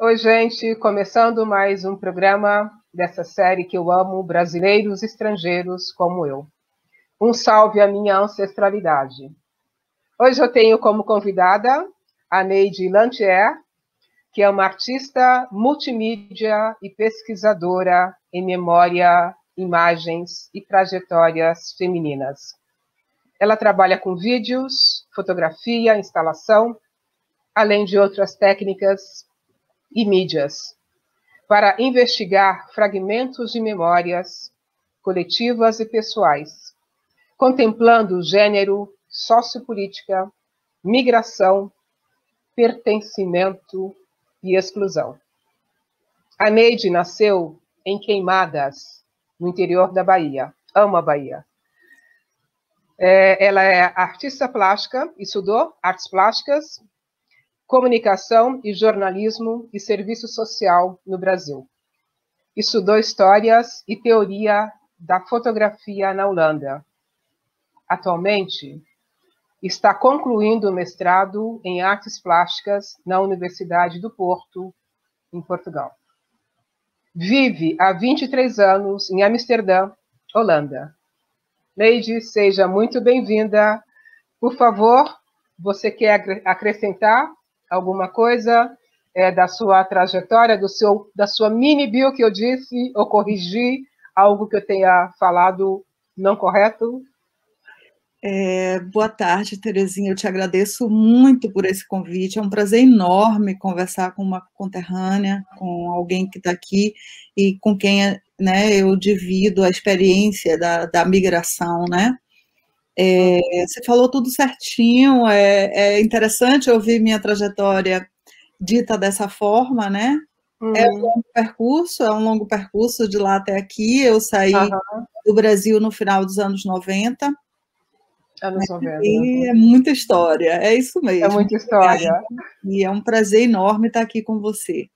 Oi, gente, começando mais um programa dessa série que eu amo, Brasileiros Estrangeiros como eu. Um salve à minha ancestralidade. Hoje eu tenho como convidada a Neide Lantier, que é uma artista multimídia e pesquisadora em memória, imagens e trajetórias femininas. Ela trabalha com vídeos, fotografia, instalação, além de outras técnicas e mídias, para investigar fragmentos de memórias coletivas e pessoais, contemplando gênero, sociopolítica, migração, pertencimento e exclusão. A Neide nasceu em Queimadas, no interior da Bahia. Ama a Bahia. É, ela é artista plástica, estudou artes plásticas, comunicação e jornalismo e serviço social no Brasil. Estudou histórias e teoria da fotografia na Holanda. Atualmente, está concluindo o mestrado em artes plásticas na Universidade do Porto, em Portugal. Vive há 23 anos em Amsterdã, Holanda. Neide, seja muito bem-vinda. Por favor, você quer acrescentar alguma coisa é, da sua trajetória, do seu, da sua mini bio que eu disse, ou corrigir algo que eu tenha falado não correto? É, boa tarde, Terezinha. Eu te agradeço muito por esse convite. É um prazer enorme conversar com uma conterrânea, com alguém que está aqui e com quem né, eu divido a experiência da, da migração, né? É, você falou tudo certinho, é, é, interessante ouvir minha trajetória dita dessa forma, né? Uhum. É um uhum. longo percurso, é um longo percurso de lá até aqui. Eu saí uhum. do Brasil no final dos anos 90. Anos 90. E é muita história, é isso mesmo. É muita história. E é um prazer enorme estar aqui com você.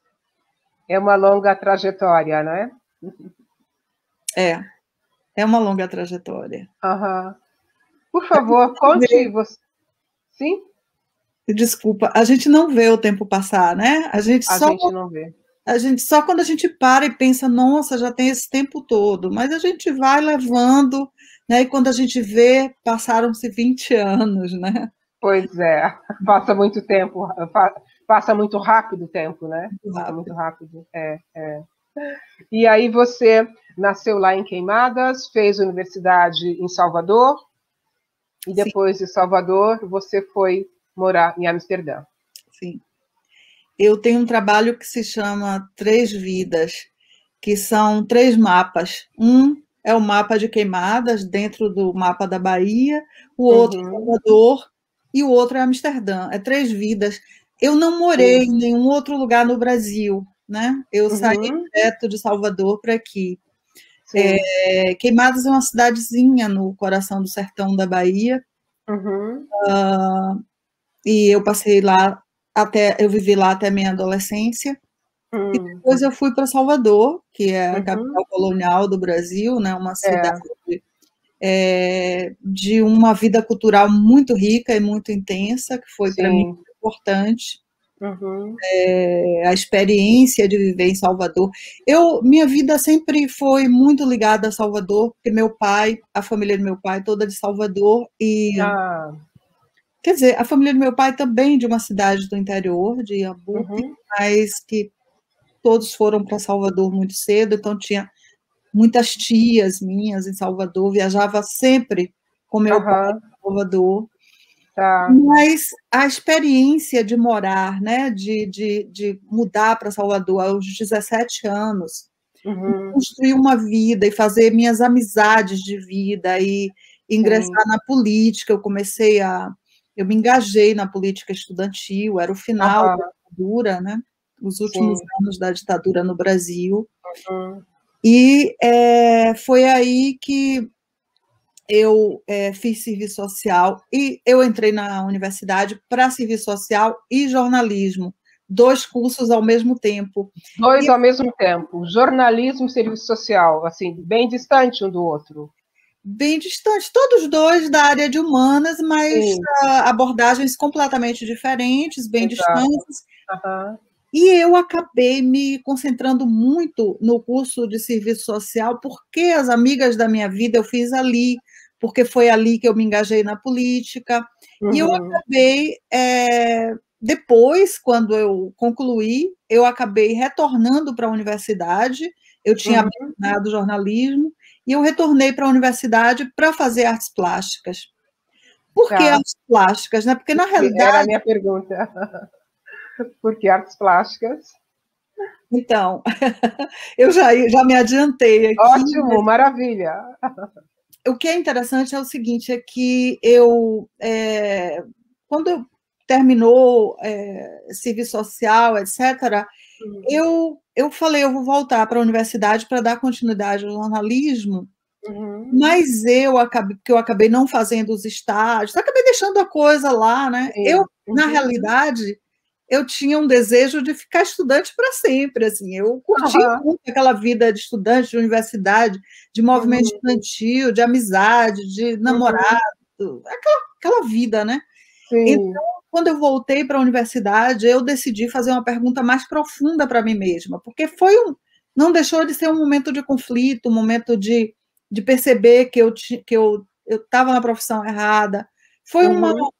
É uma longa trajetória, né? É, é uma longa trajetória. Uhum. Por favor, conte você. Sim? Desculpa, a gente não vê o tempo passar, né? A gente a só gente não vê. A gente só quando a gente para e pensa, nossa, já tem esse tempo todo, mas a gente vai levando, né? E quando a gente vê, passaram-se 20 anos, né? Pois é, passa muito tempo, passa muito rápido o tempo, né? Muito passa muito rápido. É, é. E aí você nasceu lá em Queimadas, fez universidade em Salvador, e depois Sim. de Salvador, você foi morar em Amsterdã. Sim. Eu tenho um trabalho que se chama Três Vidas, que são três mapas. Um é o mapa de queimadas dentro do mapa da Bahia, o outro é uhum. é Salvador e o outro é Amsterdã. É três vidas. Eu não morei uhum. em nenhum outro lugar no Brasil, né? Eu uhum. saí direto de Salvador para aqui. É, Queimadas é uma cidadezinha no coração do sertão da Bahia. Uhum. Uh, e eu passei lá até, eu vivi lá até minha adolescência. Uhum. E hum. depois eu fui para Salvador, que é a uhum. capital colonial do Brasil, né? Uma é. cidade é. É, de uma vida cultural muito rica e muito intensa, que foi para mim importante. Uhum. É, a experiência de viver em Salvador. Eu, minha vida sempre foi muito ligada a Salvador, porque meu pai, a família do meu pai, toda de Salvador e ah. quer dizer, a família do meu pai também de uma cidade do interior, de Iambupe, uhum. mas que todos foram para Salvador muito cedo, então tinha muitas tias minhas em Salvador, viajava sempre com meu uhum. pai em Salvador. Tá. Mas a experiência de morar, né, de, de, de mudar para Salvador aos 17 anos, uhum. construir uma vida e fazer minhas amizades de vida e ingressar Sim. na política, eu comecei a. Eu me engajei na política estudantil, era o final uhum. da ditadura, né? Os últimos Sim. anos da ditadura no Brasil. Uhum. E é, foi aí que eu é, fiz serviço social e eu entrei na universidade para serviço social e jornalismo, dois cursos ao mesmo tempo. Dois e... ao mesmo tempo, jornalismo e serviço social, assim, bem distante um do outro. Bem distante, todos dois da área de humanas, mas uh, abordagens completamente diferentes, bem Exato. distantes. Uhum. E eu acabei me concentrando muito no curso de serviço social, porque as amigas da minha vida eu fiz ali, porque foi ali que eu me engajei na política. Uhum. E eu uhum. acabei, é, depois, quando eu concluí, eu acabei retornando para a universidade. Eu tinha uhum. abandonado jornalismo e eu retornei para a universidade para fazer artes plásticas. Por tá. que artes plásticas? Né? Porque, na realidade. Era a minha pergunta. Porque artes plásticas. Então, eu já, já me adiantei aqui. Ótimo, maravilha. O que é interessante é o seguinte, é que eu, é, quando eu terminou é, serviço social, etc., uhum. eu, eu falei, eu vou voltar para a universidade para dar continuidade ao jornalismo, uhum. mas eu acabei, que eu acabei não fazendo os estágios, acabei deixando a coisa lá, né? Sim. Eu, uhum. na realidade, eu tinha um desejo de ficar estudante para sempre, assim, eu curti uhum. muito aquela vida de estudante de universidade, de movimento uhum. estudantil, de amizade, de namorado, uhum. aquela, aquela vida, né? Sim. Então, quando eu voltei para a universidade, eu decidi fazer uma pergunta mais profunda para mim mesma, porque foi um, não deixou de ser um momento de conflito, um momento de, de perceber que eu que eu estava na profissão errada. Foi uma uhum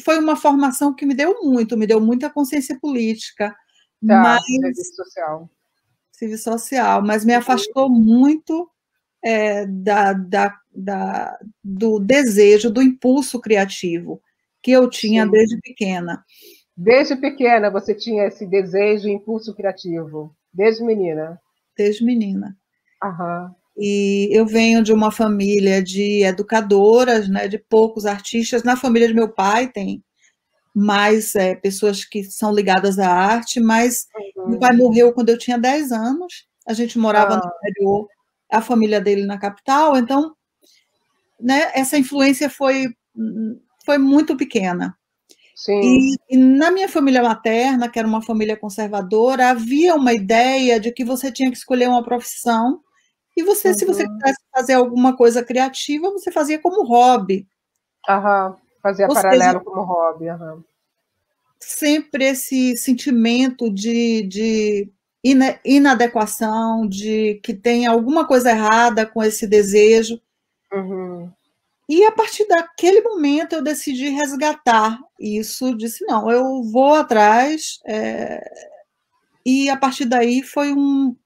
foi uma formação que me deu muito, me deu muita consciência política. Tá, mas, serviço social. Serviço social, mas me afastou muito é, da, da, da, do desejo, do impulso criativo que eu tinha Sim. desde pequena. Desde pequena você tinha esse desejo, impulso criativo, desde menina? Desde menina. Aham. E eu venho de uma família de educadoras, né, de poucos artistas. Na família de meu pai tem mais é, pessoas que são ligadas à arte, mas uhum. meu pai morreu quando eu tinha 10 anos. A gente morava ah. no interior, a família dele na capital, então né, essa influência foi, foi muito pequena. E, e, na minha família materna, que era uma família conservadora, havia uma ideia de que você tinha que escolher uma profissão e você, uhum. se você uhum. quisesse fazer alguma coisa criativa, você fazia como hobby. Aham, fazia Ou paralelo seja, como hobby. Aham. Sempre esse sentimento de, de inadequação, de que tem alguma coisa errada com esse desejo. Uhum. E a partir daquele momento eu decidi resgatar isso, disse, não, eu vou atrás, é... e a partir daí foi um,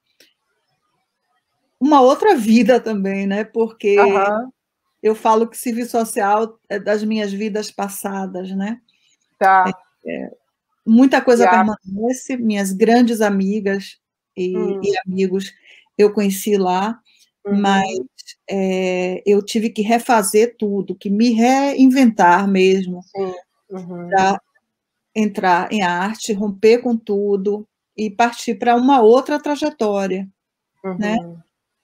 uma outra vida também, né? Porque uhum. eu falo que serviço social é das minhas vidas passadas, né? Tá. É, é, muita coisa permanece, minhas grandes amigas e, hum. e, amigos eu conheci lá, uhum. mas é, eu tive que refazer tudo, que me reinventar mesmo, uhum. para entrar em arte, romper com tudo e partir para uma outra trajetória, né?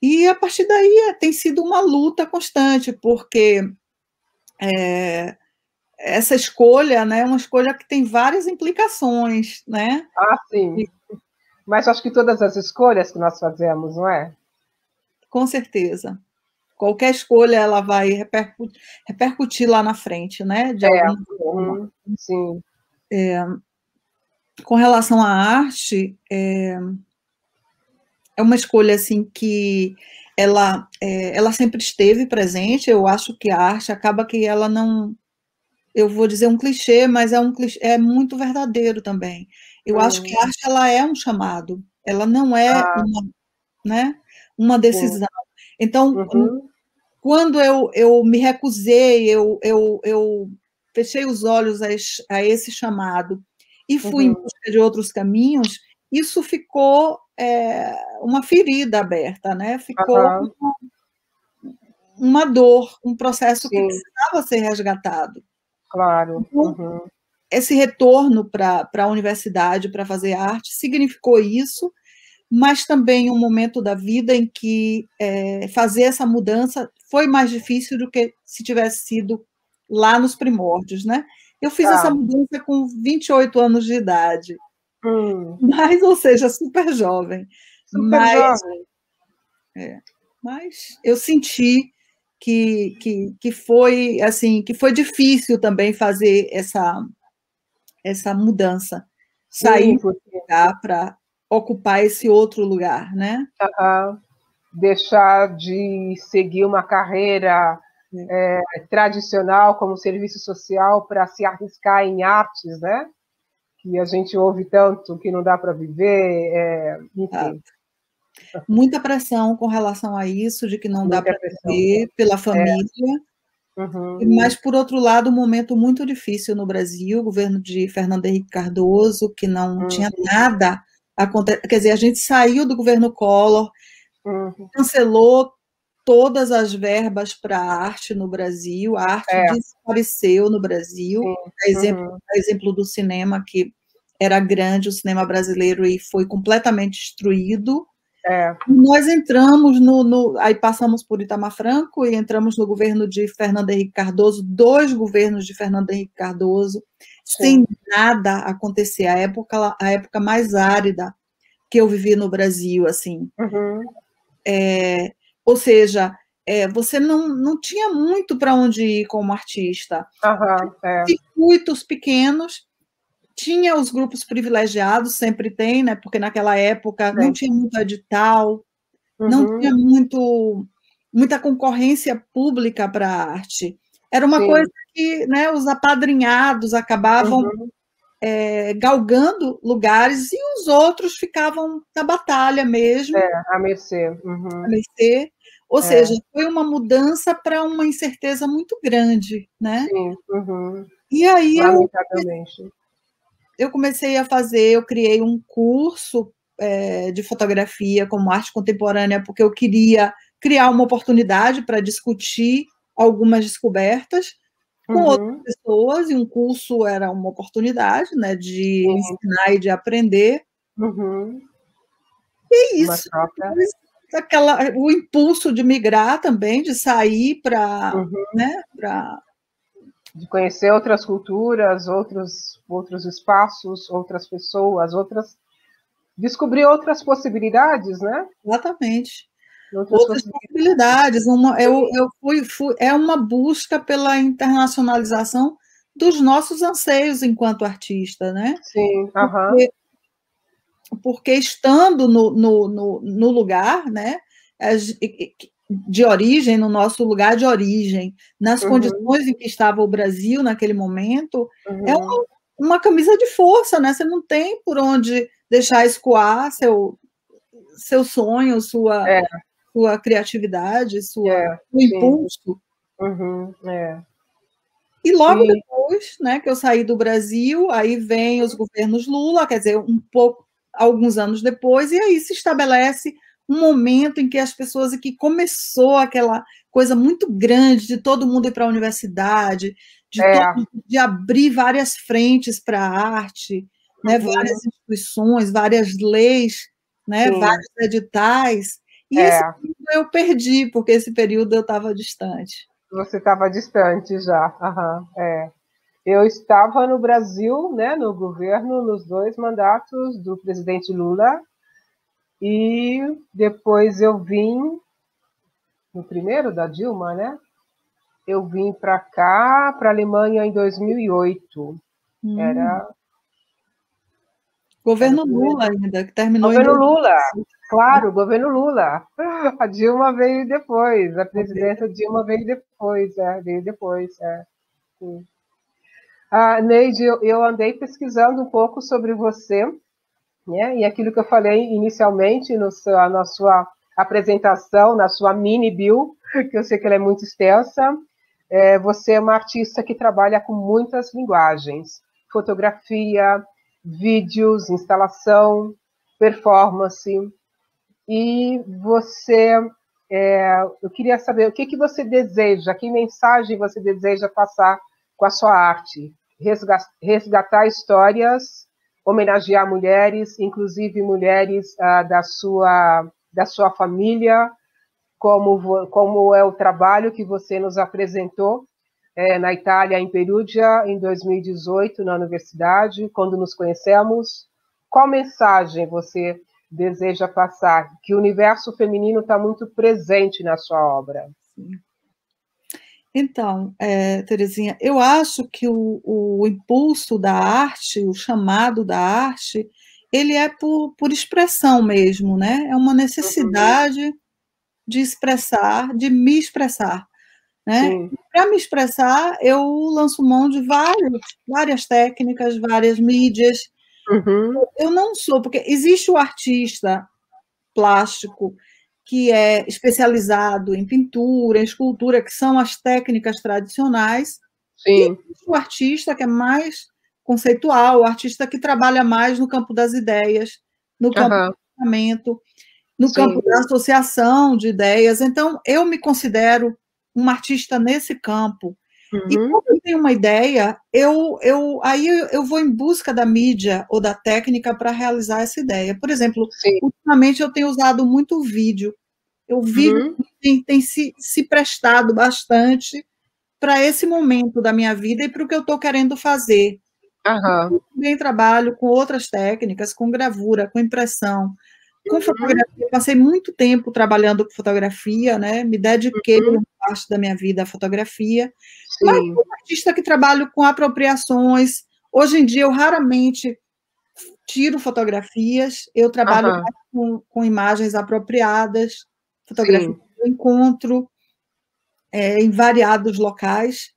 Uhum. E a partir daí é, tem sido uma luta constante, porque é, essa escolha né, é uma escolha que tem várias implicações. Né? Ah, sim. Mas acho que todas as escolhas que nós fazemos, não é? Com certeza. Qualquer escolha ela vai repercutir, repercutir lá na frente, né? De é, alguma forma. Sim. É, com relação à arte, é, é uma escolha assim que ela, é, ela sempre esteve presente. Eu acho que a arte acaba que ela não, eu vou dizer um clichê, mas é um clichê, é muito verdadeiro também. Eu uhum. acho que a arte ela é um chamado, ela não é ah. uma, né, uma decisão. Então, uhum. quando eu, eu me recusei, eu, eu, eu fechei os olhos a, a esse chamado e fui uhum. em busca de outros caminhos, isso ficou é, uma ferida aberta, né? Ficou uhum. uma, uma, dor, um processo Sim. que precisava ser resgatado. Claro. Então, uhum. Esse retorno para a universidade para fazer arte significou isso, mas também um momento da vida em que é, fazer essa mudança foi mais difícil do que se tivesse sido lá nos primórdios, né? Eu fiz ah. essa mudança com 28 anos de idade. Hum. Mas, ou seja, super jovem. Super mas, jovem. É, mas eu senti que, que, que foi assim que foi difícil também fazer essa essa mudança sair para ocupar esse outro lugar, né? Uhum. Deixar de seguir uma carreira é, tradicional como serviço social para se arriscar em artes, né? Que a gente ouve tanto que não dá para viver, é, enfim. Ah. Muita pressão com relação a isso, de que não Muita dá para viver pela é. família. É. Uhum. Mas, por outro lado, um momento muito difícil no Brasil, o governo de Fernando Henrique Cardoso, que não uhum. tinha nada acontecendo. Quer dizer, a gente saiu do governo Collor, uhum. cancelou todas as verbas para a arte no Brasil, a arte é. desapareceu no Brasil, exemplo, uhum. exemplo do cinema, que era grande, o cinema brasileiro, e foi completamente destruído. É. Nós entramos no, no, Aí passamos por Itamar Franco e entramos no governo de Fernando Henrique Cardoso, dois governos de Fernando Henrique Cardoso, Sim. sem nada acontecer. A época, a época mais árida que eu vivi no Brasil, assim. Uhum. É, ou seja, é, você não, não tinha muito para onde ir como artista. Uhum, é. Circuitos pequenos, tinha os grupos privilegiados, sempre tem, né? Porque naquela época não tinha muito edital, uhum. não tinha muito, muita concorrência pública para a arte. Era uma Sim. coisa que né, os apadrinhados acabavam uhum. é, galgando lugares e os outros ficavam na batalha mesmo. É, a mercê. Uhum. A mercê. Ou é. seja, foi uma mudança para uma incerteza muito grande, né? Sim. Uhum. E aí eu, eu comecei a fazer, eu criei um curso é, de fotografia como arte contemporânea, porque eu queria criar uma oportunidade para discutir algumas descobertas com uhum. outras pessoas, e um curso era uma oportunidade né, de uhum. ensinar e de aprender. Uhum. E é isso aquela, o impulso de migrar também, de sair para. Uhum. Né, de conhecer outras culturas, outros, outros espaços, outras pessoas, outras. descobrir outras possibilidades, né? Exatamente. Outras, outras possibilidades. Uma, eu, eu fui, fui, é uma busca pela internacionalização dos nossos anseios enquanto artista, né? Sim, uhum porque estando no, no, no, no lugar, né, de origem, no nosso lugar de origem, nas uhum. condições em que estava o Brasil naquele momento, uhum. é uma, uma, camisa de força, né? Você não tem por onde deixar escoar seu, seu sonho, sua, é. sua criatividade, sua, é, o impulso. Uhum. É. E logo sim. depois, né, que eu saí do Brasil, aí vem os governos Lula, quer dizer, um pouco alguns anos depois, e aí se estabelece um momento em que as pessoas, que começou aquela coisa muito grande de todo mundo ir para a universidade, de, é. todo, de abrir várias frentes para a arte, né, uhum. várias instituições, várias leis, né, vários editais. E é. esse período eu perdi, porque esse período eu estava distante. Você estava distante já, uhum. é. Eu estava no Brasil, né, no governo, nos dois mandatos do presidente Lula, e depois eu vim, no primeiro da Dilma, né? Eu vim para cá, para a Alemanha, em 2008. Hum. Era. Governo Lula ainda, que terminou Governo Lula, claro, governo Lula. A Dilma veio depois, a presidenta Dilma veio depois, é, veio depois, é. Sim. Ah, Neide, eu, eu andei pesquisando um pouco sobre você, né? E aquilo que eu falei inicialmente no na sua apresentação, na sua mini bio, que eu sei que ela é muito extensa. É, você é uma artista que trabalha com muitas linguagens: fotografia, vídeos, instalação, performance. E você, é, eu queria saber o que, que você deseja, que mensagem você deseja passar com a sua arte, resgatar histórias, homenagear mulheres, inclusive mulheres ah, da, sua, da sua família, como, como é o trabalho que você nos apresentou é, na Itália, em Perugia, em 2018, na universidade, quando nos conhecemos. Qual mensagem você deseja passar? Que o universo feminino está muito presente na sua obra. Sim. Então, é, Terezinha, eu acho que o, o, impulso da arte, o chamado da arte, ele é por, por expressão mesmo, né? É uma necessidade uhum. de expressar, de me expressar. Né? Para me expressar, eu lanço mão de vários, várias técnicas, várias mídias. Uhum. Eu não sou, porque existe o artista plástico que é especializado em pintura, em escultura, que são as técnicas tradicionais. Sim. E o artista que é mais conceitual, o artista que trabalha mais no campo das ideias, no campo uhum. do pensamento, no Sim. campo da associação de ideias. Então, eu me considero uma artista nesse campo. Uhum. E quando eu tenho uma ideia, eu, eu aí eu vou em busca da mídia ou da técnica para realizar essa ideia. Por exemplo, Sim. ultimamente eu tenho usado muito vídeo o vídeo uhum. tem, tem se, se prestado bastante para esse momento da minha vida e para o que eu estou querendo fazer. Uhum. Eu também trabalho com outras técnicas, com gravura, com impressão, com uhum. fotografia. passei muito tempo trabalhando com fotografia, né? Me dediquei uhum. parte da minha vida à fotografia. Mas como artista que trabalho com apropriações, hoje em dia eu raramente tiro fotografias, eu trabalho com, com imagens apropriadas, fotografia Sim. do encontro, é, em variados locais,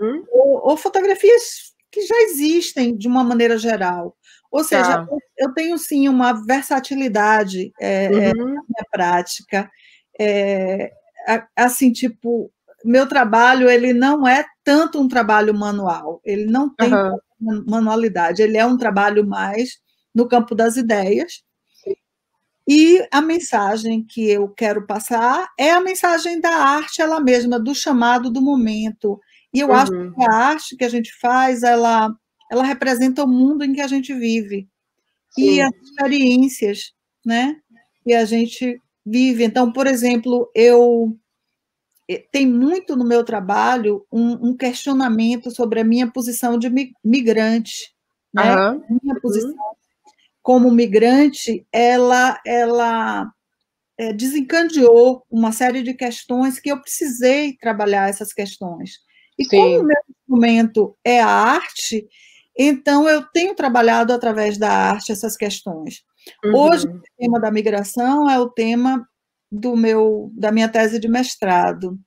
uhum. ou, ou, fotografias que já existem de uma maneira geral. Ou seja, tá. eu tenho sim uma versatilidade é, é uhum. na minha prática. É, assim, tipo, meu trabalho ele não é tanto um trabalho manual, ele não tem uhum. manualidade, ele é um trabalho mais no campo das ideias. E a mensagem que eu quero passar é a mensagem da arte ela mesma, do chamado do momento. E eu uhum. acho que a arte que a gente faz, ela, ela representa o mundo em que a gente vive. Sim. E as experiências, né? Que a gente vive. Então, por exemplo, eu tem muito no meu trabalho um, um questionamento sobre a minha posição de migrante, né? Uhum. Minha posição como migrante, ela, ela é, desencadeou uma série de questões que eu precisei trabalhar essas questões. E Sim. como o meu instrumento é a arte, então eu tenho trabalhado através da arte essas questões. Uhum. Hoje, o tema da migração é o tema do meu, da minha tese de mestrado.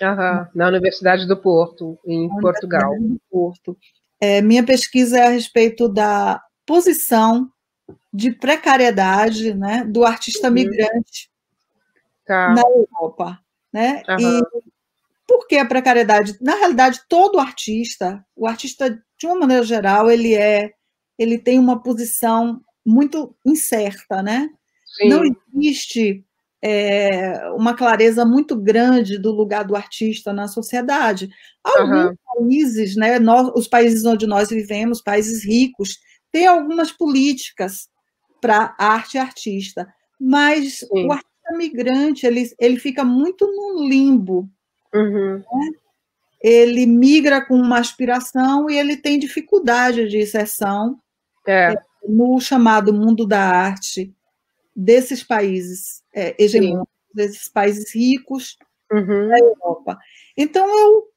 Uhum. Na Universidade do Porto, em Na Portugal. Do Porto. É, minha pesquisa é a respeito da posição de precariedade né, do artista uhum. migrante tá. na Europa. Né? Uhum. E por que a precariedade? Na realidade, todo artista, o artista, de uma maneira geral, ele é, ele tem uma posição muito incerta, né? Sim. Não existe é, uma clareza muito grande do lugar do artista na sociedade. Alguns uhum. países, né, nós, os países onde nós vivemos, países ricos, têm algumas políticas para arte e artista, mas Sim. o artista migrante ele, ele fica muito no limbo. Uhum. Né? Ele migra com uma aspiração e ele tem dificuldade de inserção é. É, no chamado mundo da arte desses países é, hegemônicos, Sim. desses países ricos uhum. da Europa. Então eu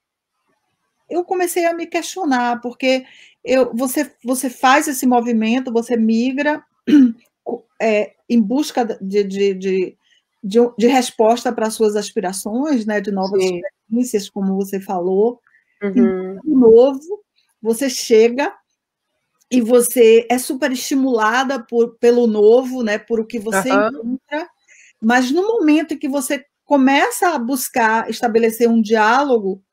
eu comecei a me questionar porque eu, você você faz esse movimento, você migra é, em busca de, de, de, de, de resposta para suas aspirações, né, de novas Sim. experiências, como você falou. Uhum. De novo, você chega e você é super estimulada por, pelo novo, né, por o que você uhum. encontra, mas no momento em que você começa a buscar estabelecer um diálogo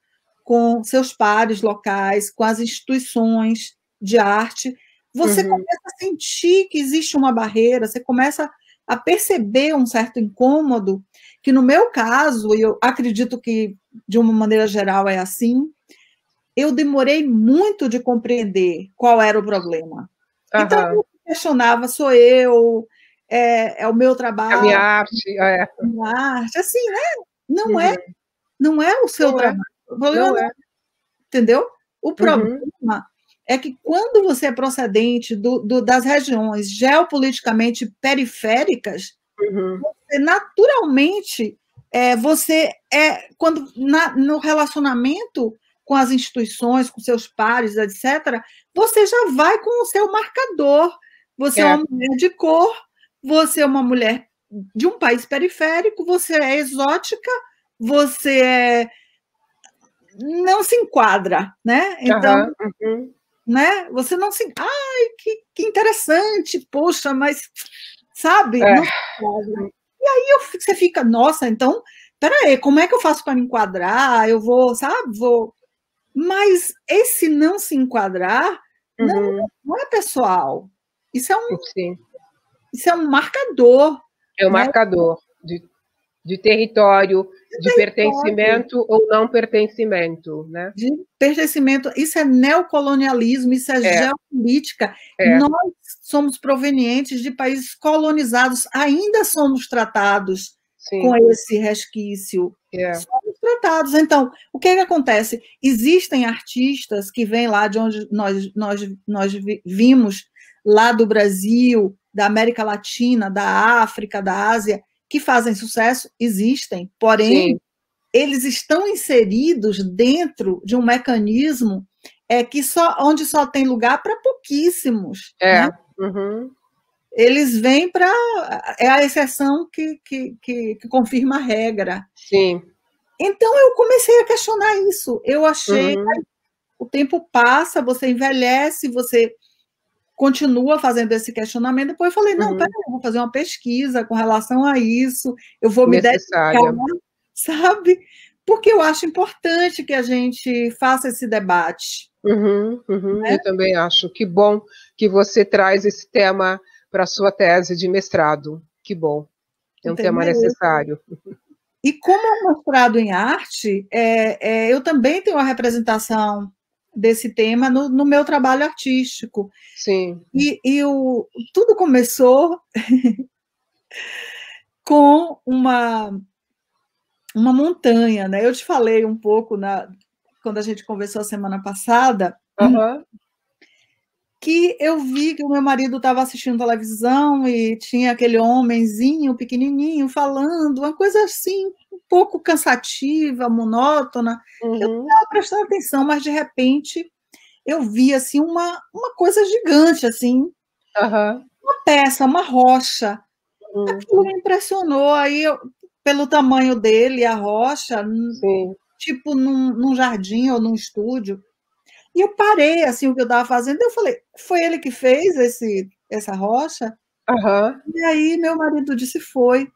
com seus pares locais, com as instituições de arte, você uhum. começa a sentir que existe uma barreira, você começa a perceber um certo incômodo, que no meu caso, e eu acredito que de uma maneira geral é assim, eu demorei muito de compreender qual era o problema. Uhum. Então, eu questionava, sou eu, é, é, o meu trabalho. A minha arte. É. A minha arte, assim, né? Não é, uhum. é, não é o seu não é. trabalho. É. O problema não é. Entendeu? O uhum. problema é que quando você é procedente do, do, das regiões geopoliticamente periféricas, uhum. você naturalmente é, você é quando na, no relacionamento com as instituições, com seus pares, etc., você já vai com o seu marcador. Você é, é uma mulher de cor, você é uma mulher de um país periférico, você é exótica, você é não se enquadra, né? Então, uhum, né? Você não se, ai, que, que interessante, poxa, mas sabe? É. E aí eu, você fica, nossa, então, peraí, como é que eu faço para me enquadrar? Eu vou, sabe? Vou. Mas esse não se enquadrar uhum. não, não é pessoal. Isso é um, Sim. isso é um marcador. É um né? marcador de, de território, de, de pertencimento ou não pertencimento, né? De pertencimento, isso é neocolonialismo, isso é, é. geopolítica. É. Nós somos provenientes de países colonizados, ainda somos tratados Sim. com esse resquício. É. Somos tratados. Então, o que, é que acontece? Existem artistas que vêm lá de onde nós, nós, nós vimos lá do Brasil, da América Latina, da África, da Ásia, que fazem sucesso, existem, porém, Sim. eles estão inseridos dentro de um mecanismo é que só onde só tem lugar para pouquíssimos. É. Né? Uhum. Eles vêm para. É a exceção que, que, que, que, confirma a regra. Sim. Então eu comecei a questionar isso. Eu achei. Uhum. O tempo passa, você envelhece, você continua fazendo esse questionamento. Depois eu falei, não, uhum. peraí, eu vou fazer uma pesquisa com relação a isso, eu vou me dedicar, sabe? Porque eu acho importante que a gente faça esse debate. Uhum, uhum, né? Eu também acho. Que bom que você traz esse tema para a sua tese de mestrado. Que bom. É um tema necessário. E como é mestrado em arte, é, é, eu também tenho uma representação desse tema no, no meu trabalho artístico. Sim. E, e o, tudo começou com uma, uma montanha, né? Eu te falei um pouco na, quando a gente conversou a semana passada. Uhum que eu vi que o meu marido estava assistindo televisão e tinha aquele homenzinho pequenininho falando, uma coisa assim, um pouco cansativa, monótona. Uhum. Eu estava prestando atenção, mas de repente eu vi assim uma, uma coisa gigante, assim, uhum. uma peça, uma rocha. Uhum. Aquilo me impressionou. Aí, eu, pelo tamanho dele, a rocha, Sim. tipo num, num jardim ou num estúdio. E eu parei assim o que eu estava fazendo. Eu falei, foi ele que fez esse, essa rocha? Uhum. E aí meu marido disse, foi.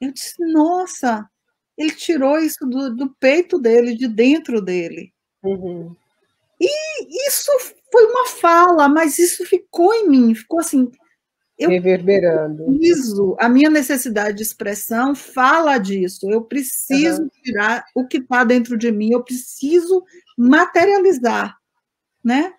Eu disse, nossa, ele tirou isso do, do peito dele, de dentro dele. Uhum. E isso foi uma fala, mas isso ficou em mim, ficou assim. Eu Reverberando. Preciso, a minha necessidade de expressão fala disso. Eu preciso uhum. tirar o que está dentro de mim, eu preciso materializar né?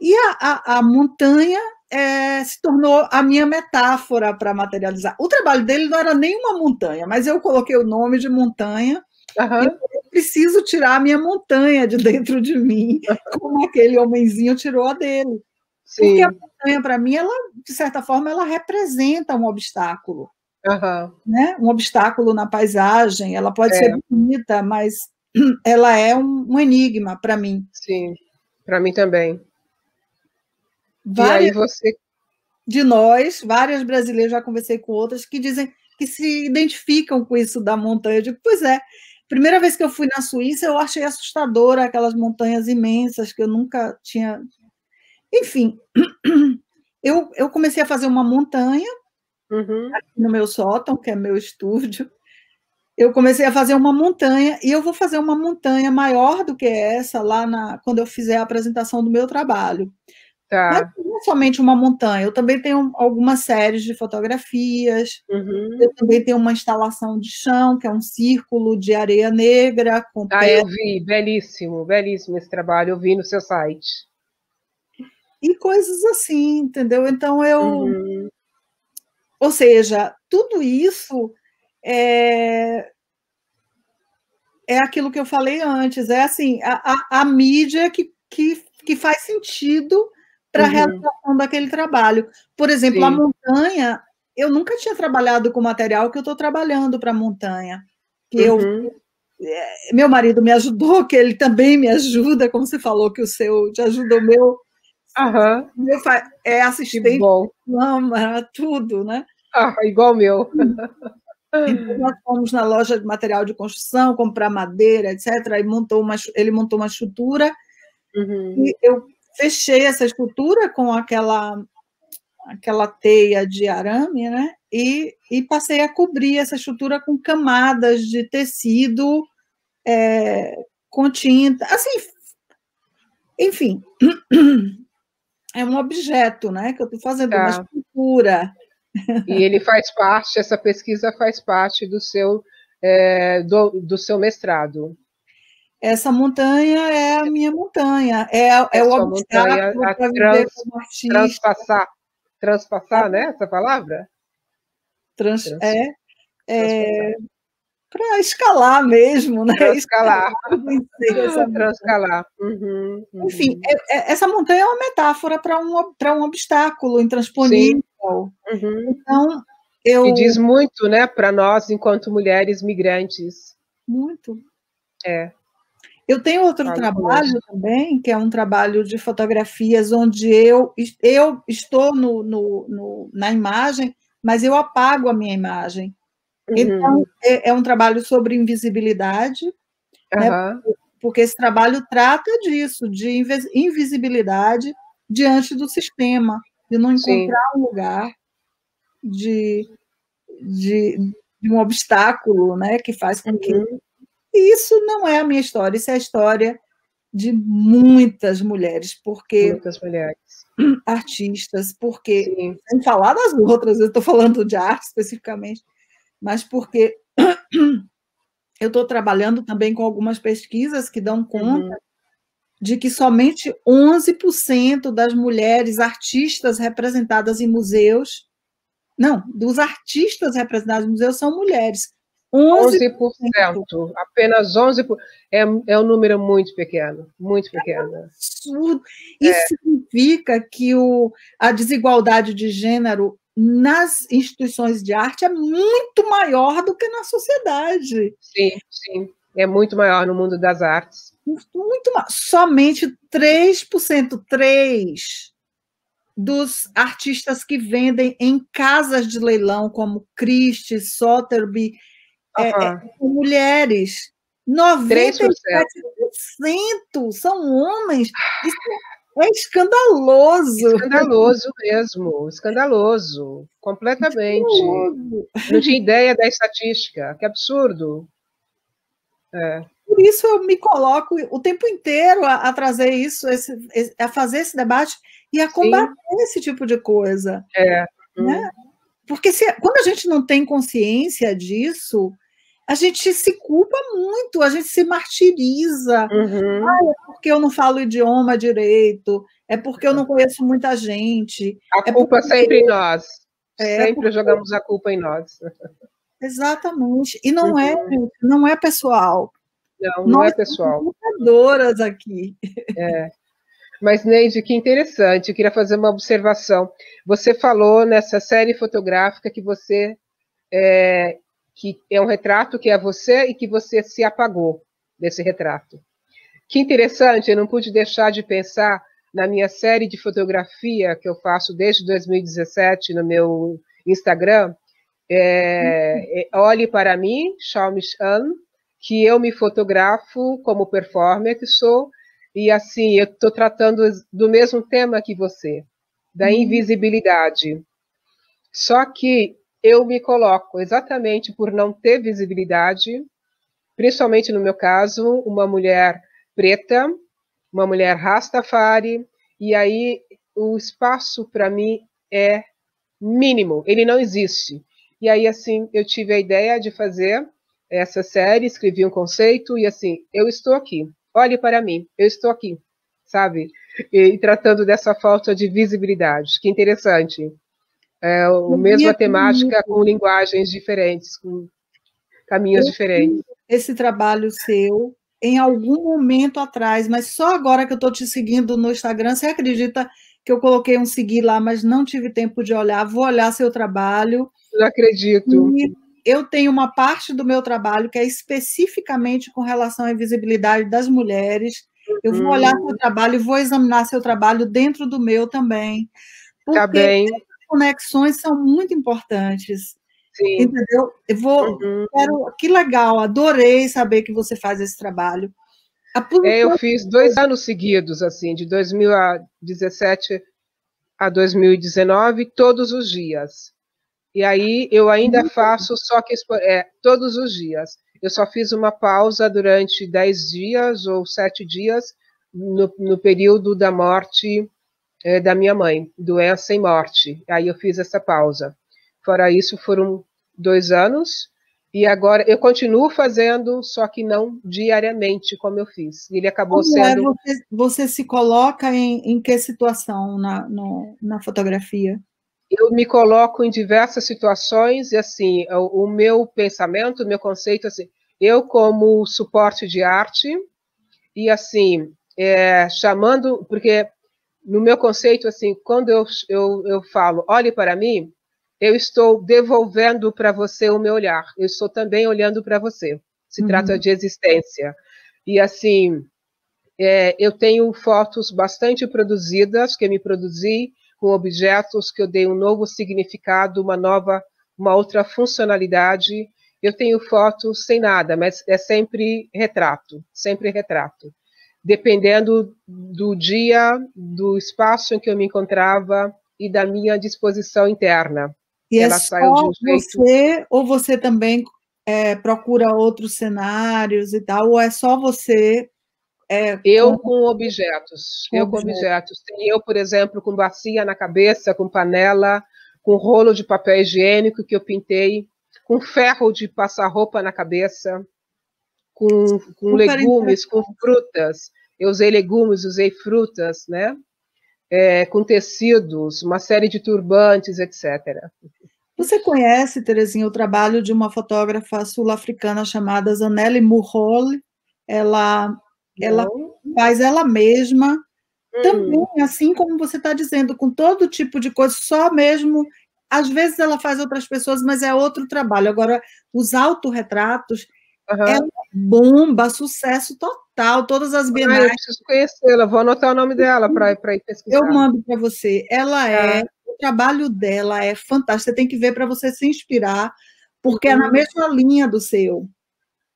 E a, a, a montanha é, se tornou a minha metáfora para materializar. O trabalho dele não era nenhuma montanha, mas eu coloquei o nome de montanha. Uhum. eu preciso tirar a minha montanha de dentro de mim, como aquele homenzinho tirou a dele. Sim. Porque a montanha, para mim, ela, de certa forma, ela representa um obstáculo. Uhum. Né? Um obstáculo na paisagem. Ela pode é. ser bonita, mas ela é um, um enigma para mim. Sim. Para mim também. Várias, e aí você. De nós, várias brasileiras, já conversei com outras, que dizem que se identificam com isso da montanha. Eu digo, pois é. Primeira vez que eu fui na Suíça, eu achei assustadora aquelas montanhas imensas que eu nunca tinha. Enfim, eu, eu comecei a fazer uma montanha uhum. aqui no meu sótão, que é meu estúdio, eu comecei a fazer uma montanha e eu vou fazer uma montanha maior do que essa lá na quando eu fizer a apresentação do meu trabalho. Tá. Mas não é somente uma montanha, eu também tenho algumas séries de fotografias, uhum. eu também tenho uma instalação de chão, que é um círculo de areia negra. Com ah, eu vi, belíssimo, belíssimo esse trabalho, eu vi no seu site. E coisas assim, entendeu? Então eu. Uhum. Ou seja, tudo isso é, é aquilo que eu falei antes, é assim, a, a, a mídia que, que, que faz sentido para a uhum. realização daquele trabalho. Por exemplo, Sim. a montanha, eu nunca tinha trabalhado com material que eu estou trabalhando para a montanha. que eu é, meu marido me ajudou, que ele também me ajuda, como você falou que o seu te ajudou, meu, uhum. meu é assistente, ama tudo, né? Ah, igual meu. Então, nós fomos na loja de material de construção, comprar madeira, etc. E montou uma, ele montou uma estrutura uhum. e eu fechei essa estrutura com aquela aquela teia de arame, né? E, e passei a cobrir essa estrutura com camadas de tecido é, com tinta, assim, enfim, é um objeto, né? Que eu estou fazendo tá. uma escultura. E ele faz parte, essa pesquisa faz parte do seu, é, do, do seu mestrado. Essa montanha é a minha montanha, é, é, o obstáculo para trans, transpassar, transpassar, né? Essa palavra? Trans, trans é, é para escalar mesmo, né? Escalar. Para escalar. Uhum, uhum. Enfim, é, é, essa montanha é uma metáfora para um, um obstáculo intransponível. Uhum. Então, eu. E diz muito, né, para nós, enquanto mulheres migrantes. Muito. É. Eu tenho outro trabalho também, que é um trabalho de fotografias onde eu, eu estou no, no, no, na imagem, mas eu apago a minha imagem. Uhum. Então, é, é, um trabalho sobre invisibilidade, uhum. né, porque esse trabalho trata disso, de invisibilidade diante do sistema, de não encontrar Sim. um lugar de, de, de, um obstáculo né, que faz com que uhum. E isso não é a minha história, isso é a história de muitas mulheres, porque muitas mulheres artistas, porque Sim. sem falar das outras, eu estou falando de arte especificamente, mas porque eu estou trabalhando também com algumas pesquisas que dão conta uhum. De que somente 11% das mulheres artistas representadas em museus, não, dos artistas representados em museus são mulheres. 11%, 11%. apenas 11%. É, é um número muito pequeno, muito pequeno. É absurdo. Isso é. significa que o, a desigualdade de gênero nas instituições de arte é muito maior do que na sociedade. Sim, sim. É muito maior no mundo das artes. Muito. Somente 3%, 3% dos artistas que vendem em casas de leilão, como Christie, Sotheby, é, é, mulheres. 97% são homens. Isso é escandaloso. Escandaloso mesmo, escandaloso, completamente. Escandaloso. Não tinha ideia da estatística, que absurdo. É. Por isso eu me coloco o tempo inteiro a, a trazer isso, esse, a fazer esse debate e a combater Sim. esse tipo de coisa. É. Né? Hum. Porque se, quando a gente não tem consciência disso, a gente se culpa muito, a gente se martiriza. Uhum. Ah, é porque eu não falo idioma direito, é porque eu não conheço muita gente. A é culpa porque... sempre em nós. É sempre porque... jogamos a culpa em nós. Exatamente. E não é, uhum. é, não é pessoal. Não, não nós é pessoal. Lutadoras aqui. É. Mas, Neide, que interessante, eu queria fazer uma observação. Você falou nessa série fotográfica que você é, que é um retrato que é você e que você se apagou desse retrato. Que interessante, eu não pude deixar de pensar na minha série de fotografia que eu faço desde 2017 no meu Instagram. É, uhum. Olhe para mim, Xiaomish An, que eu me fotografo como performer que sou, e assim, eu estou tratando do mesmo tema que você, da uhum. invisibilidade. Só que eu me coloco exatamente por não ter visibilidade, principalmente no meu caso, uma mulher preta, uma mulher rastafari, e aí o espaço para mim é mínimo, ele não existe. E aí, assim, eu tive a ideia de fazer essa série, escrevi um conceito, e assim, eu estou aqui, olhe para mim, eu estou aqui, sabe? E, e tratando dessa falta de visibilidade, que interessante. É o mesma temática com linguagens diferentes, com caminhos diferentes. Esse trabalho seu em algum momento atrás, mas só agora que eu estou te seguindo no Instagram, você acredita que eu coloquei um seguir lá, mas não tive tempo de olhar. Vou olhar seu trabalho. Não acredito. E eu tenho uma parte do meu trabalho que é especificamente com relação à invisibilidade das mulheres. Eu vou olhar seu uhum. trabalho e vou examinar seu trabalho dentro do meu também. Porque tá bem. conexões são muito importantes. Sim. Entendeu? Eu vou. Uhum. Quero, que legal, adorei saber que você faz esse trabalho. É, eu fiz dois anos seguidos, assim, de 2017 a 2019, todos os dias. E aí eu ainda uhum. faço, só que é, todos os dias. Eu só fiz uma pausa durante dez dias ou sete dias no, no período da morte é, da minha mãe, doença e morte. Aí eu fiz essa pausa. Fora isso, foram dois anos. E agora eu continuo fazendo, só que não diariamente, como eu fiz. Ele acabou como é? sendo. É você, você, se coloca em, em que situação na, no, na fotografia? Eu me coloco em diversas situações, e assim, o, o meu pensamento, o meu conceito, assim, eu como suporte de arte, e assim, é, chamando, porque no meu conceito, assim, quando eu, eu, eu falo, olhe para mim, eu estou devolvendo para você o meu olhar. Eu estou também olhando para você. Se uhum. trata de existência. E assim, é, eu tenho fotos bastante produzidas que me produzi com objetos que eu dei um novo significado, uma nova, uma outra funcionalidade. Eu tenho fotos sem nada, mas é sempre retrato, sempre retrato. Dependendo do dia, do espaço em que eu me encontrava e da minha disposição interna. E ela é só um você, ou você também é, procura outros cenários e tal, ou é só você? É, eu com, objetos, com eu com objetos. Tem eu, por exemplo, com bacia na cabeça, com panela, com rolo de papel higiênico que eu pintei, com ferro de passar roupa na cabeça, com, com legumes, com frutas. Eu usei legumes, usei frutas, né? é, com tecidos, uma série de turbantes, etc. Você conhece, Terezinha, o trabalho de uma fotógrafa sul-africana chamada Zanelli Murroli? Ela, ela faz ela mesma, hum. também, assim como você está dizendo, com todo tipo de coisa, só mesmo. Às vezes ela faz outras pessoas, mas é outro trabalho. Agora, os autorretratos, uhum. é bomba, sucesso total, todas as bienais. Ah, eu preciso conhecê-la, vou anotar o nome dela para ir pesquisar. Eu mando para você. Ela é, ah. o trabalho dela é fantástico, você tem que ver para você se inspirar, porque uhum. é na uhum. mesma linha do seu.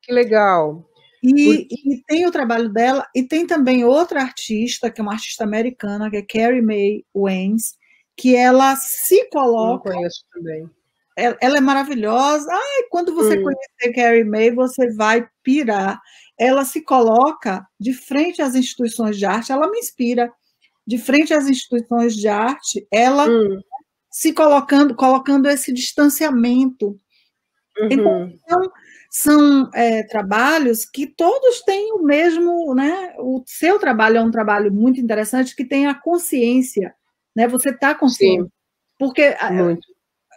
Que legal. E, e, tem o trabalho dela, e tem também outra artista, que é uma artista americana, que é Carrie Mae Waynes, que ela se coloca. Eu conheço também ela é maravilhosa. Ai, quando você hum. conhecer Carrie May, você vai pirar. Ela se coloca de frente às instituições de arte, ela me inspira. De frente às instituições de arte, ela hum. se colocando, colocando esse distanciamento. Uhum. Então, são é, trabalhos que todos têm o mesmo, né? O seu trabalho é um trabalho muito interessante que tem a consciência, né? Você está consciente. Sim. Porque muito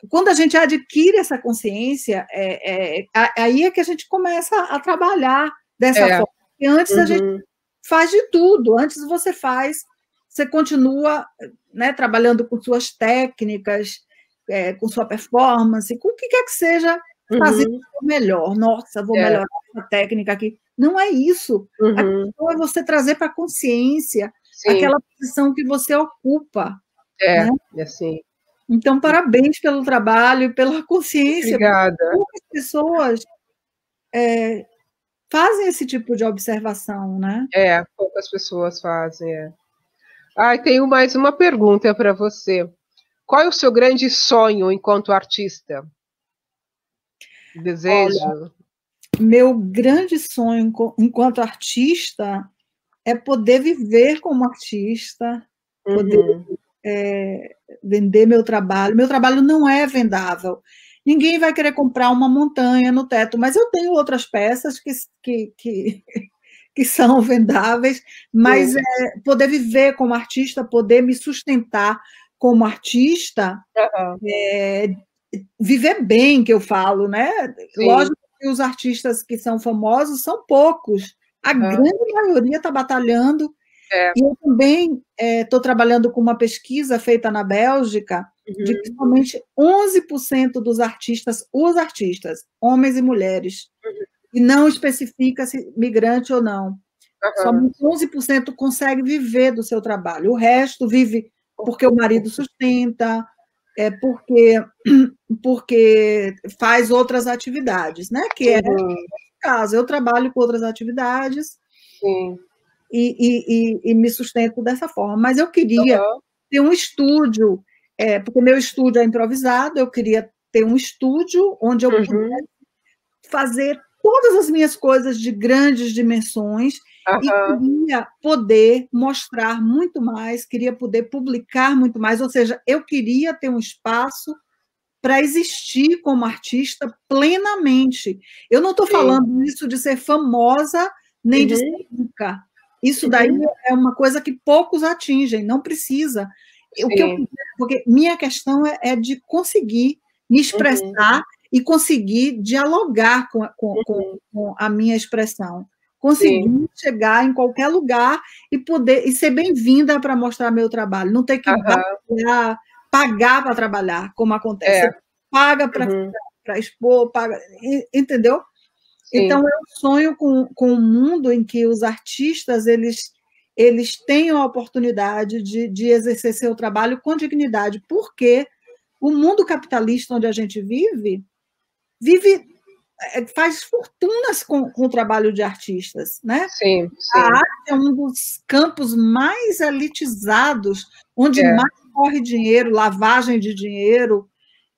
quando a gente adquire essa consciência, é, é, aí é que a gente começa a trabalhar dessa é. forma. E antes uhum. a gente uhum. faz de tudo. Antes você faz, você continua né, trabalhando com suas técnicas, é, com sua performance, com o que quer que seja, fazendo uhum. o melhor. Nossa, vou é. melhorar essa técnica aqui. Não é isso. Uhum. A questão é você trazer para a consciência Sim. aquela posição que você ocupa. É, né? assim. Então, parabéns pelo trabalho e pela consciência. Obrigada. Poucas pessoas é, fazem esse tipo de observação, né? É, poucas pessoas fazem. É. Ah, tenho mais uma pergunta para você. Qual é o seu grande sonho enquanto artista? Desejo? Olha, meu grande sonho enquanto artista é poder viver como artista, poder uhum é, vender meu trabalho. Meu trabalho não é vendável. Ninguém vai querer comprar uma montanha no teto, mas eu tenho outras peças que, que, que, que são vendáveis, mas é, poder viver como artista, poder me sustentar como artista, uhum. é, viver bem, que eu falo, né? Sim. Lógico que os artistas que são famosos são poucos, a uhum. grande maioria está batalhando é. E eu também estou é, trabalhando com uma pesquisa feita na Bélgica uhum. de que somente 11% dos artistas, os artistas, homens e mulheres, uhum. e não especifica se migrante ou não, uhum. somente 11% consegue viver do seu trabalho. O resto vive porque o marido sustenta, é porque, porque faz outras atividades, né? Que é uhum. caso, eu trabalho com outras atividades e, e, e, e, me sustento dessa forma. Mas eu queria uhum. ter um estúdio, é, porque meu estúdio é improvisado, eu queria ter um estúdio onde eu uhum. pudesse fazer todas as minhas coisas de grandes dimensões Uhum. E queria poder mostrar muito mais, queria poder publicar muito mais, ou seja, eu queria ter um espaço para existir como artista plenamente. Eu não estou falando isso de ser famosa nem uhum. de ser rica. Isso daí uhum. é uma coisa que poucos atingem, não precisa. O que eu, porque minha questão é, é de conseguir me expressar uhum. E conseguir dialogar com, com, com, uhum. com a minha expressão conseguir Sim. chegar em qualquer lugar e poder e ser bem-vinda para mostrar meu trabalho. Não ter que uhum. pagar para trabalhar, como acontece. É. paga para uhum. expor, paga, entendeu? Sim. Então eu sonho com, com um mundo em que os artistas eles eles tenham a oportunidade de, de exercer seu trabalho com dignidade, porque o mundo capitalista onde a gente vive vive é, faz fortunas com, com, o trabalho de artistas, né? Sim, sim. A arte é um dos campos mais elitizados, onde é. mais corre dinheiro, lavagem de dinheiro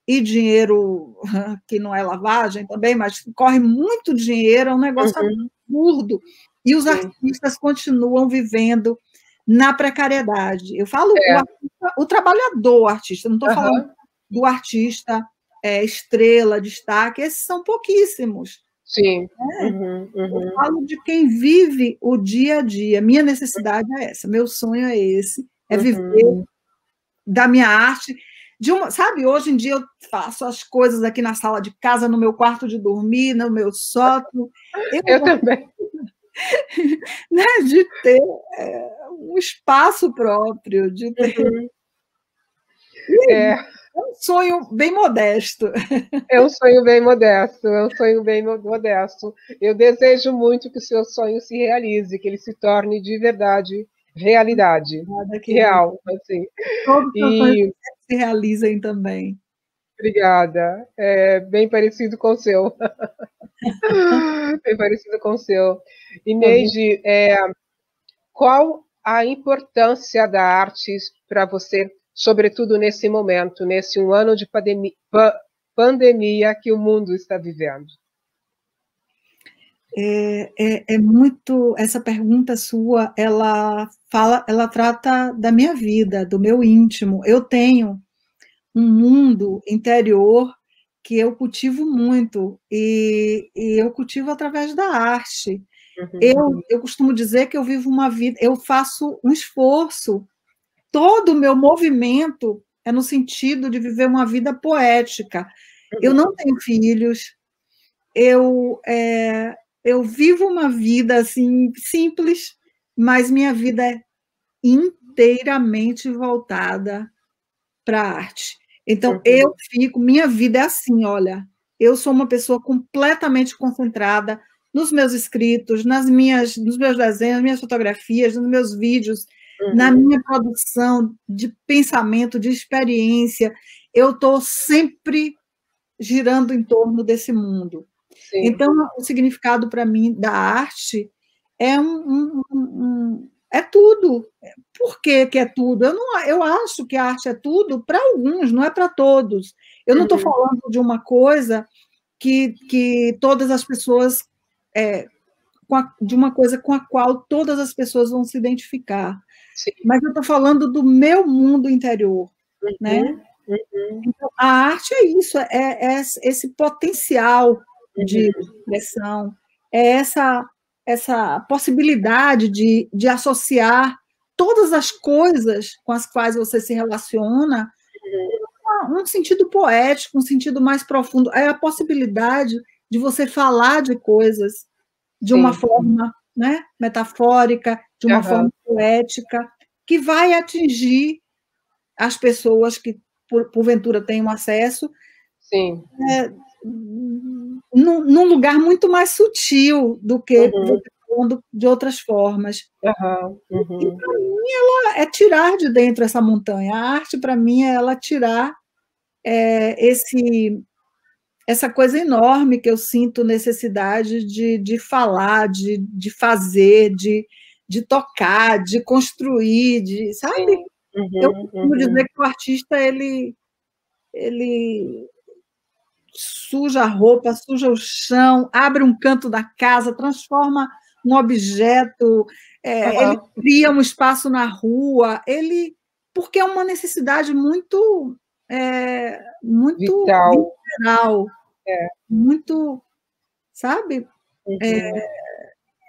e dinheiro que não é lavagem também, mas corre muito dinheiro, é um negócio uhum. absurdo. E os sim. artistas continuam vivendo na precariedade. Eu falo é. o, artista, o, trabalhador o artista, não estou uhum. falando do artista é, estrela, destaque, esses são pouquíssimos. Sim. Né? Uhum, uhum. Eu falo de quem vive o dia a dia. Minha necessidade é essa, meu sonho é esse, é uhum. viver da minha arte. De uma, sabe, hoje em dia eu faço as coisas aqui na sala de casa, no meu quarto de dormir, no meu sótão. Eu, eu também. né, de ter é, um espaço próprio, de ter. Uhum. É. É um sonho bem modesto. É um sonho bem modesto, é um sonho bem modesto. Eu desejo muito que o seu sonho se realize, que ele se torne de verdade realidade, Nada real, assim. Todos os e... se realizem também. Obrigada. É bem parecido com o seu. bem parecido com o seu. Ineide, é, qual a importância da arte para você sobretudo nesse momento, nesse um ano de pandemia, pandemia que o mundo está vivendo? É, é, é, muito essa pergunta sua ela fala ela trata da minha vida do meu íntimo eu tenho um mundo interior que eu cultivo muito e, e eu cultivo através da arte uhum. eu, eu costumo dizer que eu vivo uma vida eu faço um esforço todo o meu movimento é no sentido de viver uma vida poética. Eu não tenho filhos, eu, é, eu vivo uma vida assim simples, mas minha vida é inteiramente voltada para a arte. Então, uhum. eu fico, minha vida é assim, olha, eu sou uma pessoa completamente concentrada nos meus escritos, nas minhas, nos meus desenhos, nas minhas fotografias, nos meus vídeos uhum. na minha produção de pensamento, de experiência, eu estou sempre girando em torno desse mundo. Sim. Então, o significado para mim da arte é um, um, um, é tudo. Por que, que é tudo? Eu, não, eu acho que a arte é tudo para alguns, não é para todos. Eu não estou uhum. falando de uma coisa que, que todas as pessoas. É, a, de uma coisa com a qual todas as pessoas vão se identificar. Sim. Mas eu estou falando do meu mundo interior, uhum, né? Uhum. Então, a arte é isso, é, é esse potencial de uhum. expressão, é essa, essa possibilidade de, de associar todas as coisas com as quais você se relaciona uhum. um sentido poético, um sentido mais profundo. É a possibilidade de você falar de coisas de uma Sim. forma né, metafórica, de uma uhum. forma poética, que vai atingir as pessoas que por, porventura tenham acesso, Sim. É, num, num, lugar muito mais sutil do que uhum. de outras formas. Uhum. Uhum. E para mim ela é tirar de dentro essa montanha. A arte para mim é ela tirar é, esse essa coisa enorme que eu sinto necessidade de, de falar, de, de fazer, de, de tocar, de construir, de, sabe? Uhum, eu costumo uhum. dizer que o artista ele, ele suja a roupa, suja o chão, abre um canto da casa, transforma um objeto, é, uhum. ele cria um espaço na rua, ele porque é uma necessidade muito é, muito Vital. visceral, é. muito, sabe? Uhum. É,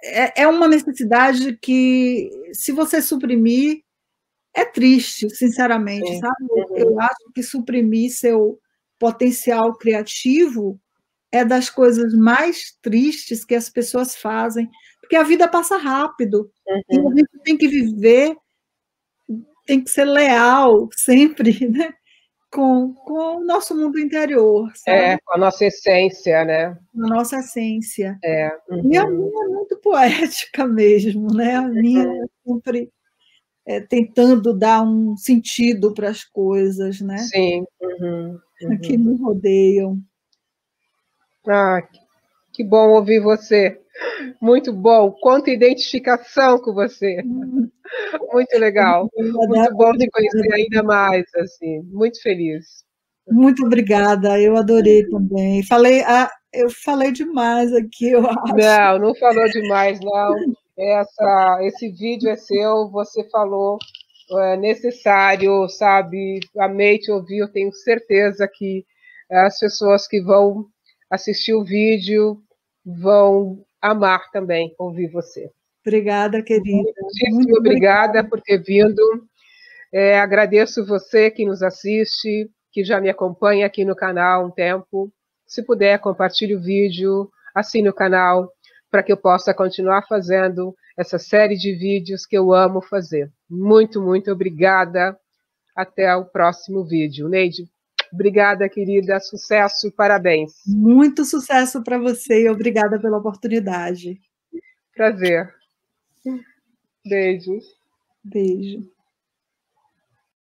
é, é uma necessidade que, se você suprimir, é triste, sinceramente, Sim. sabe? Uhum. Eu acho que suprimir seu potencial criativo é das coisas mais tristes que as pessoas fazem, porque a vida passa rápido uhum. e a gente tem que viver, tem que ser leal sempre, né? Com, com o nosso mundo interior. Sabe? É, com a nossa essência, né? A nossa essência. É. Uhum. E a uhum. minha é muito poética mesmo, né? A minha é sempre é, tentando dar um sentido para as coisas, né? Sim. Uhum. Uhum. Que me rodeiam. Ah, que bom ouvir você. Muito bom. Quanta identificação com você. Muito legal. Muito bom te conhecer ainda mais, assim. Muito feliz. Muito obrigada, eu adorei também. Falei, ah, eu falei demais aqui, eu acho. Não, não falou demais, não. Essa, esse vídeo é seu, você falou é necessário, sabe? Amei te ouvir, eu tenho certeza que as pessoas que vão assistir o vídeo vão amar também ouvir você. Obrigada, querida. Muito obrigada por ter vindo. É, agradeço você que nos assiste, que já me acompanha aqui no canal há um tempo. Se puder, compartilhe o vídeo, assine o canal, para que eu possa continuar fazendo essa série de vídeos que eu amo fazer. Muito, muito obrigada. Até o próximo vídeo. Neide, obrigada, querida. Sucesso e parabéns. Muito sucesso para você e obrigada pela oportunidade. Prazer. Beijos. Beijo.